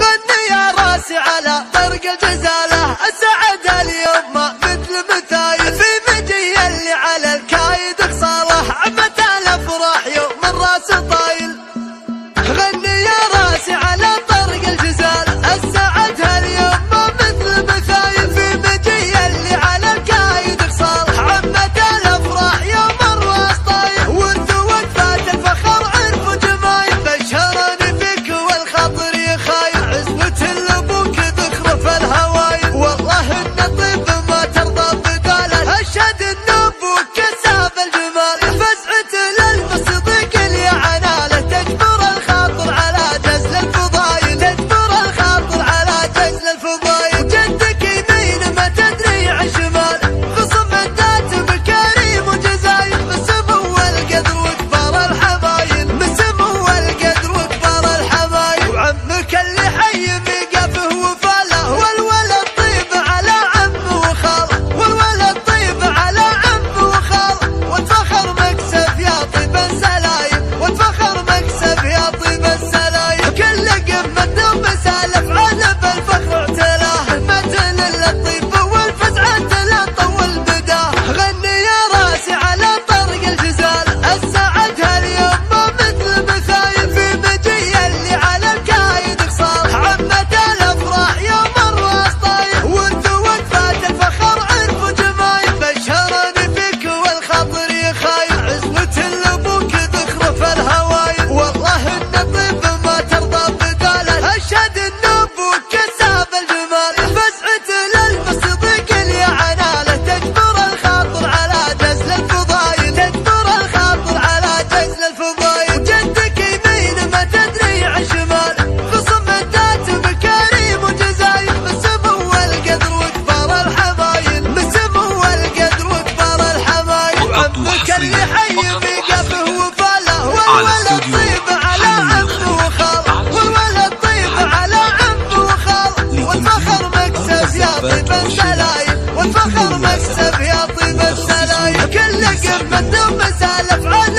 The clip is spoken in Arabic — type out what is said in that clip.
غني يا راسي على طرق الجزالة. عبد اللي حي بقفه وفاله والولد طيب على عمه والولد طيب على عمه وخاله والفخر مكسب يا طيب السلايم والفخر مكسب يا طيب السلايم. كل قمة ومسالف على